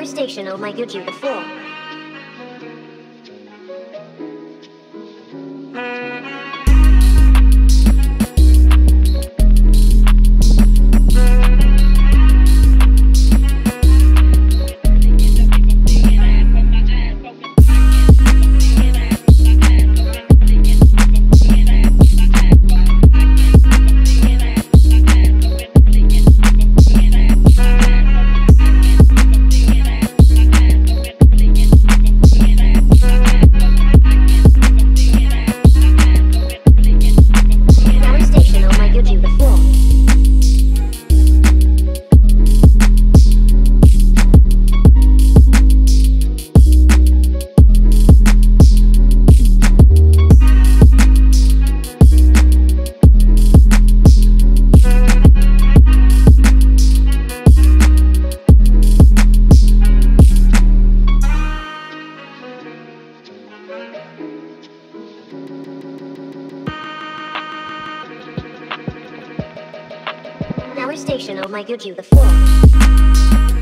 Our station will make you the Our station will make you the floor.